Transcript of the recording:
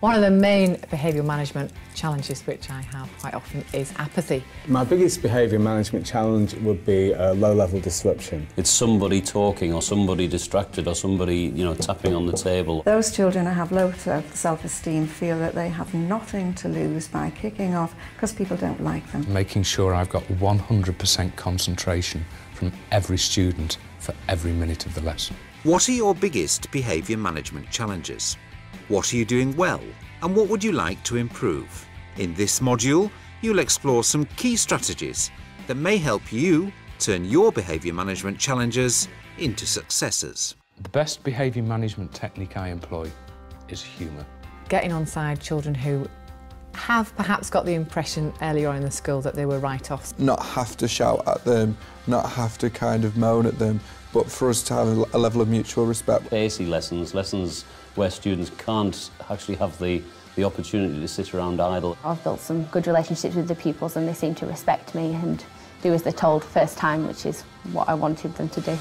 One of the main behavioural management challenges which I have quite often is apathy. My biggest behaviour management challenge would be uh, a low-level disruption. It's somebody talking or somebody distracted or somebody, you know, tapping on the table. Those children who have low self-esteem feel that they have nothing to lose by kicking off because people don't like them. Making sure I've got 100% concentration from every student for every minute of the lesson. What are your biggest behaviour management challenges? What are you doing well and what would you like to improve? In this module, you'll explore some key strategies that may help you turn your behaviour management challenges into successes. The best behaviour management technique I employ is humour. Getting on side children who have perhaps got the impression earlier on in the school that they were write-offs. Not have to shout at them, not have to kind of moan at them, but for us to have a level of mutual respect. Basic lessons, lessons where students can't actually have the, the opportunity to sit around idle. I've built some good relationships with the pupils and they seem to respect me and do as they're told first time, which is what I wanted them to do.